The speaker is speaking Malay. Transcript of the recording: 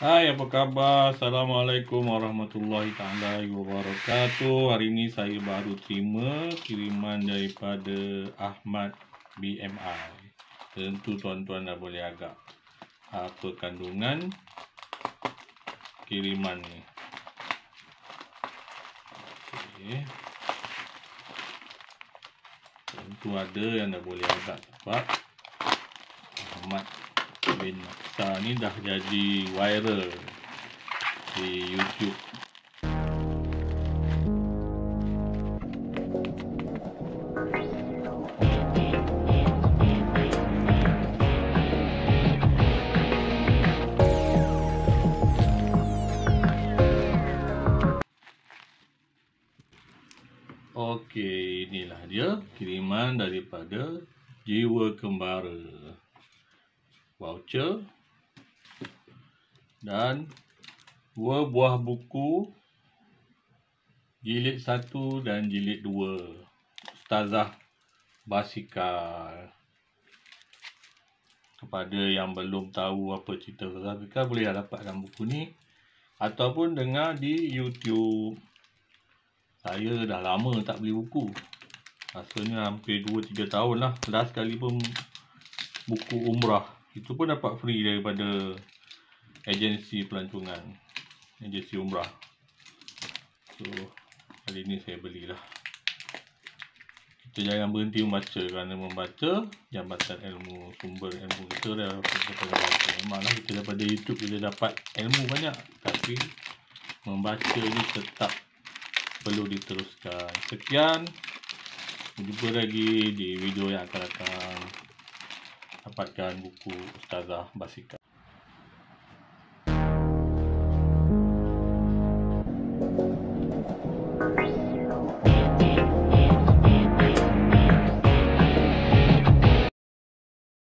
Hai, apa khabar? Assalamualaikum warahmatullahi taala wabarakatuh. Hari ini saya baru terima kiriman daripada Ahmad BMI. Tentu tuan-tuan dah boleh agak apa kandungan kiriman ni. Okey. Tentu ada yang dah boleh agak sebab Ahmad bin Maksa ni dah jadi viral di YouTube. Okey, inilah dia kiriman daripada Jiwa Kembara voucher dan dua buah buku jilid satu dan jilid dua. Ustazah Basikal. Kepada yang belum tahu apa cerita Ustazah Basikal boleh dapatkan buku ni. Ataupun dengar di YouTube. Saya dah lama tak beli buku. Rasanya hampir 2-3 tahun lah. Last kali pun buku umrah itu pun dapat free daripada agensi pelancongan agensi umrah. So kali ni saya belilah. Kita jangan berhenti membaca kerana membaca jambatan ilmu sumber ilmu kita dah kita baca. Memanglah kita daripada YouTube kita dapat ilmu banyak tapi membaca ni tetap perlu diteruskan. Sekian. Jumpa lagi di video yang akan datang dapatkan buku Ustazah Basika.